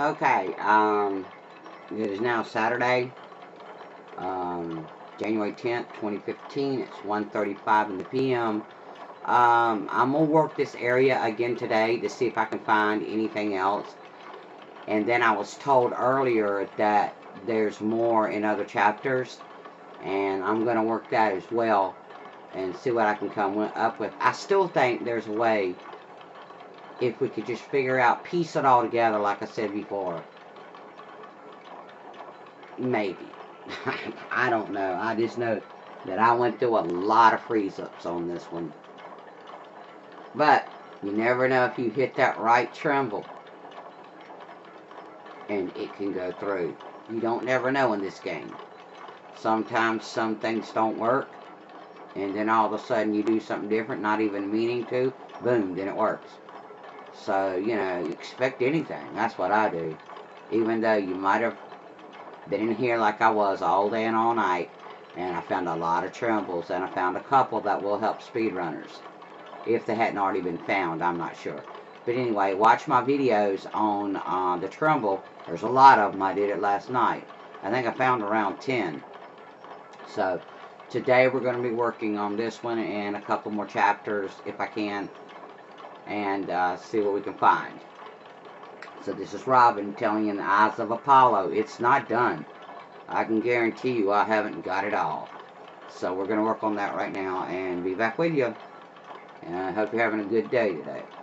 Okay, um, it is now Saturday, um, January 10th, 2015. It's 1.35 in the p.m. Um, I'm going to work this area again today to see if I can find anything else. And then I was told earlier that there's more in other chapters. And I'm going to work that as well and see what I can come up with. I still think there's a way if we could just figure out, piece it all together, like I said before. Maybe. I don't know. I just know that I went through a lot of freeze-ups on this one. But, you never know if you hit that right tremble. And it can go through. You don't never know in this game. Sometimes some things don't work. And then all of a sudden you do something different, not even meaning to. Boom, then it works. So, you know, expect anything. That's what I do. Even though you might have been in here like I was all day and all night, and I found a lot of trembles, and I found a couple that will help speedrunners. If they hadn't already been found, I'm not sure. But anyway, watch my videos on uh, the tremble. There's a lot of them. I did it last night. I think I found around 10. So, today we're going to be working on this one and a couple more chapters if I can and uh, see what we can find. So this is Robin telling you in the eyes of Apollo, it's not done. I can guarantee you I haven't got it all. So we're going to work on that right now and be back with you. And I hope you're having a good day today.